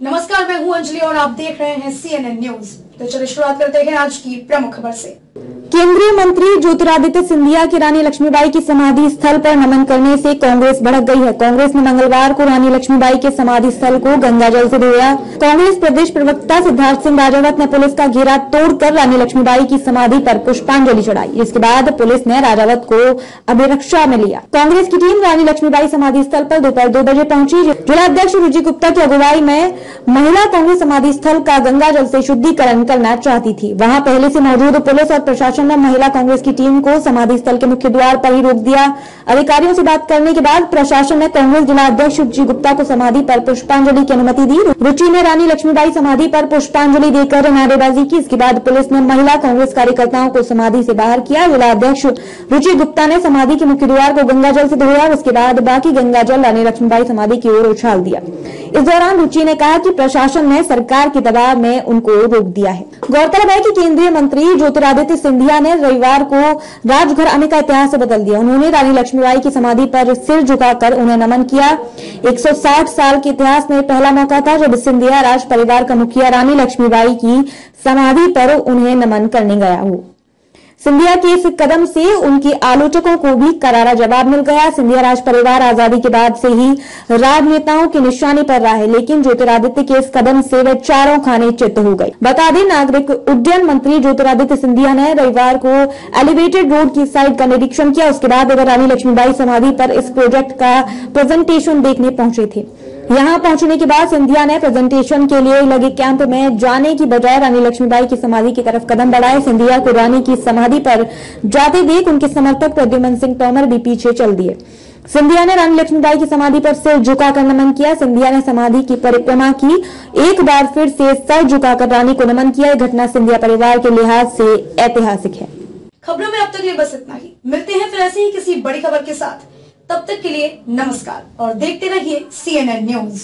नमस्कार, मैं हूँ अंजलि और आप देख रहे हैं सीएनएन न्यूज़ तो चलिए शुरुआत करते हैं आज की प्रमुख खबर से। केंद्रीय मंत्री ज्योतिरादित्य सिंधिया की रानी लक्ष्मीबाई की समाधि स्थल पर नमन करने से कांग्रेस भड़क गई है। कांग्रेस ने मंगलवार को रानी लक्ष्मीबाई के समाधि स्थल को गंगा जल से धोया कांग्रेस प्रदेश प्रवक्ता सिद्धार्थ सिंह राजावत ने पुलिस का घेरा तोड़कर रानी लक्ष्मीबाई की समाधि पर पुष्पांजलि चढ़ाई। इसके बाद पुलिस ने राजावत को अभिरक्षा में लिया। कांग्रेस की टीम रानी लक्ष्मीबाई समाधि स्थल पर दोपहर दो बजे पहुँची। जिलाध्यक्ष रुचि गुप्ता की अगुवाई में महिला कांग्रेस समाधि स्थल का गंगा जल से शुद्धिकरण करना चाहती थी। वहाँ पहले से मौजूद पुलिस और प्रशासन प्रशासन ने महिला कांग्रेस की टीम को समाधि स्थल के मुख्य द्वार पर ही रोक दिया। अधिकारियों से बात करने के बाद प्रशासन ने कांग्रेस जिला अध्यक्ष रुचि गुप्ता को समाधि पर पुष्पांजलि की अनुमति दी। रुचि ने रानी लक्ष्मीबाई समाधि पर पुष्पांजलि देकर नारेबाजी की। इसके बाद पुलिस ने महिला कांग्रेस कार्यकर्ताओं को समाधि से बाहर किया। जिला अध्यक्ष रुचि गुप्ता ने समाधि के मुख्य द्वार को गंगा जल से धोया उसके बाद बाकी गंगा रानी लक्ष्मीबाई समाधि की ओर उछाल दिया। इस दौरान रुचि ने कहा कि प्रशासन ने सरकार के दबाव में उनको रोक दिया है। गौरतलब है कि केंद्रीय मंत्री ज्योतिरादित्य सिंधिया ने रविवार को राजघर आने का इतिहास बदल दिया। उन्होंने रानी लक्ष्मीबाई की समाधि पर सिर झुकाकर उन्हें नमन किया। 160 साल के इतिहास में पहला मौका था जब सिंधिया राज परिवार का मुखिया रानी लक्ष्मीबाई की समाधि पर उन्हें नमन करने गया हो। सिंधिया के इस कदम से उनके आलोचकों को भी करारा जवाब मिल गया। सिंधिया राज परिवार आज़ादी के बाद से ही राजनेताओं के निशाने पर रहा है, लेकिन ज्योतिरादित्य के इस कदम से वे चारों खाने चित्त हो गए। बता दें, नागरिक उड्डयन मंत्री ज्योतिरादित्य सिंधिया ने रविवार को एलिवेटेड रोड की साइड का निरीक्षण किया। उसके बाद रानी लक्ष्मीबाई समाधि पर इस प्रोजेक्ट का प्रेजेंटेशन देखने पहुँचे थे। यहाँ पहुँचने के बाद सिंधिया ने प्रेजेंटेशन के लिए लगे कैंप में जाने की बजाय रानी लक्ष्मीबाई की समाधि की तरफ़ कदम बढ़ाए। सिंधिया को रानी की समाधि पर जाते देख उनके समर्थक प्रद्युमन सिंह तोमर भी पीछे चल दिए। सिंधिया ने रानी लक्ष्मीबाई की समाधि पर सिर झुकाकर नमन किया। सिंधिया ने समाधि की परिक्रमा की। एक बार फिर से सर झुकाकर रानी को नमन किया। यह घटना सिंधिया परिवार के लिहाज से ऐतिहासिक है। खबरों में अब तक ये बस इतना ही। मिलते हैं फिर ऐसे ही किसी बड़ी खबर के साथ। तब तक के लिए नमस्कार और देखते रहिए सीएनएन न्यूज़